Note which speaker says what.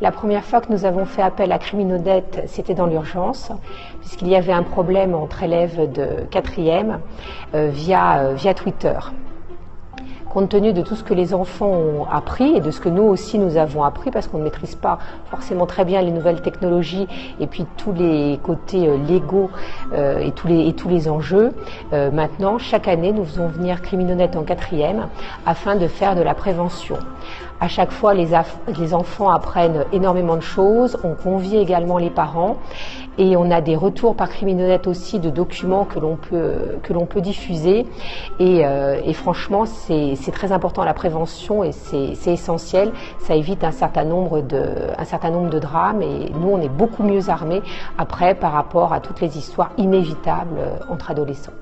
Speaker 1: La première fois que nous avons fait appel à Criminodette, c'était dans l'urgence, puisqu'il y avait un problème entre élèves de quatrième euh, euh, via Twitter compte tenu de tout ce que les enfants ont appris et de ce que nous aussi nous avons appris, parce qu'on ne maîtrise pas forcément très bien les nouvelles technologies et puis tous les côtés euh, légaux euh, et, tous les, et tous les enjeux. Euh, maintenant, chaque année, nous faisons venir Criminonette en quatrième afin de faire de la prévention. À chaque fois, les, les, enfants apprennent énormément de choses. On convie également les parents et on a des retours par criminonnette aussi de documents que l'on peut que l'on peut diffuser. Et, euh, et franchement, c'est très important la prévention et c'est essentiel. Ça évite un certain nombre de un certain nombre de drames et nous, on est beaucoup mieux armés après par rapport à toutes les histoires inévitables entre adolescents.